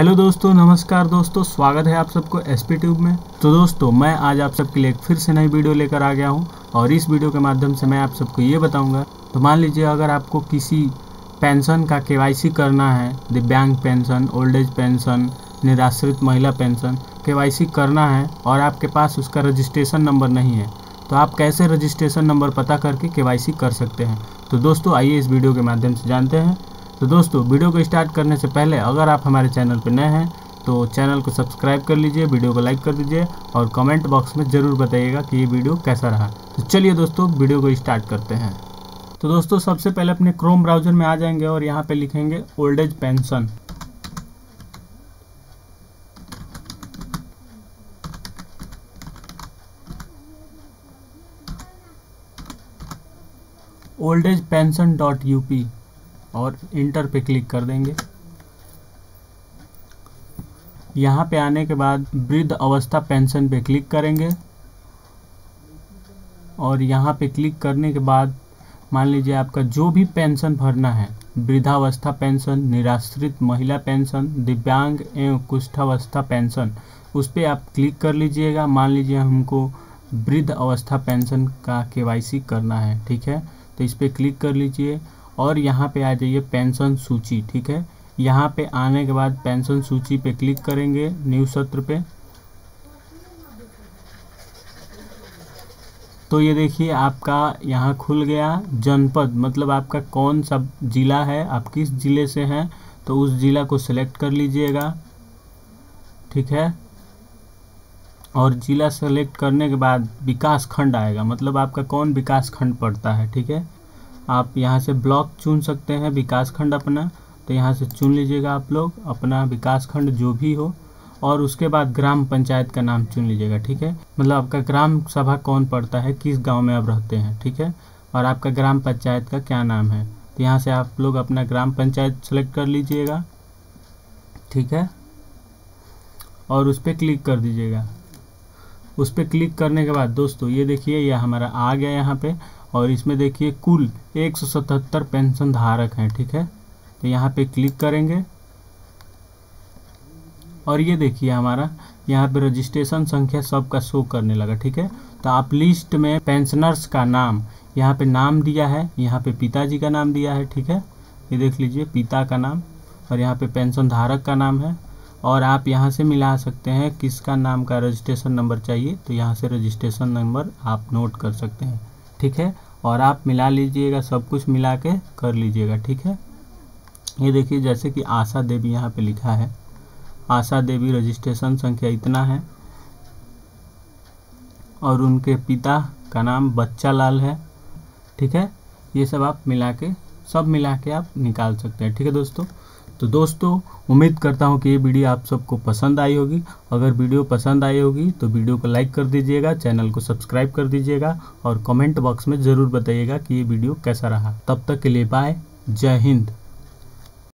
Hello दोस्तों, नमस्कार दोस्तों, स्वागत है आप सबको एस पी ट्यूब में। तो दोस्तों, मैं आज आप सबके लिए फिर से नई वीडियो लेकर आ गया हूँ और इस वीडियो के माध्यम से मैं आप सबको ये बताऊँगा तो मान लीजिए अगर आपको किसी पेंशन का के करना है दिव्यांग पेंशन, ओल्ड एज पेंशन, निराश्रित महिला पेंशन, के करना है और आपके पास उसका रजिस्ट्रेशन नंबर नहीं है तो आप कैसे रजिस्ट्रेशन नंबर पता करके के कर सकते हैं? तो दोस्तों, आइए इस वीडियो के माध्यम से जानते हैं। तो दोस्तों, वीडियो को स्टार्ट करने से पहले अगर आप हमारे चैनल पर नए हैं तो चैनल को सब्सक्राइब कर लीजिए, वीडियो को लाइक कर दीजिए और कमेंट बॉक्स में ज़रूर बताइएगा कि ये वीडियो कैसा रहा। तो चलिए दोस्तों, वीडियो को स्टार्ट करते हैं। तो दोस्तों, सबसे पहले अपने क्रोम ब्राउज़र में आ जाएँगे और यहाँ पे लिखेंगे old age pension old age pension dot U P और इंटर पे क्लिक कर देंगे। यहाँ पे आने के बाद वृद्ध अवस्था पेंशन पे क्लिक करेंगे। और यहाँ पे क्लिक करने के बाद मान लीजिए आपका जो भी पेंशन भरना है, वृद्धावस्था पेंशन, निराश्रित महिला पेंशन, दिव्यांग एवं कुष्ठावस्था पेंशन, उस पर आप क्लिक कर लीजिएगा। मान लीजिए हमको वृद्ध अवस्था पेंशन का के करना है, ठीक है? तो इस पर क्लिक कर लीजिए। और यहाँ पे आ जाइए पेंशन सूची, ठीक है? यहाँ पे आने के बाद पेंशन सूची पे क्लिक करेंगे, न्यू सत्र पे। तो ये देखिए, आपका यहाँ खुल गया जनपद मतलब आपका कौन सा ज़िला है, आप किस ज़िले से हैं तो उस ज़िला को सिलेक्ट कर लीजिएगा, ठीक है? और ज़िला सेलेक्ट करने के बाद विकास खंड आएगा मतलब आपका कौन विकास खंड पड़ता है, ठीक है? आप यहाँ से ब्लॉक चुन सकते हैं विकास खंड अपना तो यहाँ से चुन लीजिएगा आप लोग अपना विकास खंड जो भी हो, और उसके बाद ग्राम पंचायत का नाम चुन लीजिएगा, ठीक है? मतलब आपका ग्राम सभा कौन पड़ता है, किस गाँव में आप रहते हैं, ठीक है? और आपका ग्राम पंचायत का क्या नाम है? तो यहाँ से आप लोग अपना ग्राम पंचायत सेलेक्ट कर लीजिएगा, ठीक है? और उस पर क्लिक कर दीजिएगा। उस पर क्लिक करने के बाद दोस्तों, ये देखिए यह हमारा आ गया यहाँ पे। और इसमें देखिए, कुल 177 पेंशन धारक हैं, ठीक है? तो यहाँ पे क्लिक करेंगे। और ये देखिए हमारा, यहाँ पे रजिस्ट्रेशन संख्या सबका शो करने लगा, ठीक है? तो आप लिस्ट में पेंशनर्स का नाम, यहाँ पे नाम दिया है, यहाँ पे पिताजी का नाम दिया है, ठीक है? ये देख लीजिए, पिता का नाम, और यहाँ पे पेंशन धारक का नाम है। और आप यहाँ से मिला सकते हैं किसका नाम का रजिस्ट्रेशन नंबर चाहिए तो यहाँ से रजिस्ट्रेशन नंबर आप नोट कर सकते हैं, ठीक है? और आप मिला लीजिएगा, सब कुछ मिला के कर लीजिएगा, ठीक है? ये देखिए, जैसे कि आशा देवी यहाँ पे लिखा है। आशा देवी रजिस्ट्रेशन संख्या इतना है। और उनके पिता का नाम बच्चा लाल है, ठीक है? ये सब आप मिला के, सब मिला के आप निकाल सकते हैं, ठीक है दोस्तों? तो दोस्तों, उम्मीद करता हूँ कि ये वीडियो आप सबको पसंद आई होगी। अगर वीडियो पसंद आई होगी तो वीडियो को लाइक कर दीजिएगा, चैनल को सब्सक्राइब कर दीजिएगा और कमेंट बॉक्स में ज़रूर बताइएगा कि ये वीडियो कैसा रहा। तब तक के लिए बाय, जय हिंद।